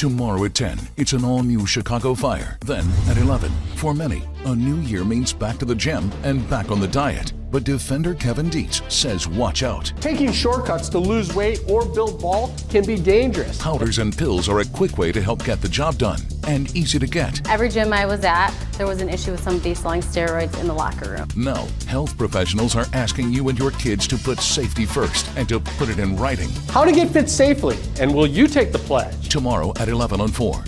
Tomorrow at 10, it's an all new Chicago Fire. Then at 11, for many, a new year means back to the gym and back on the diet. But defender Kevin Dietz says watch out. Taking shortcuts to lose weight or build bulk can be dangerous. Powders and pills are a quick way to help get the job done and easy to get. Every gym I was at, there was an issue with somebody selling steroids in the locker room. Now, health professionals are asking you and your kids to put safety first and to put it in writing. How to get fit safely, and will you take the pledge? Tomorrow at 11 on 4.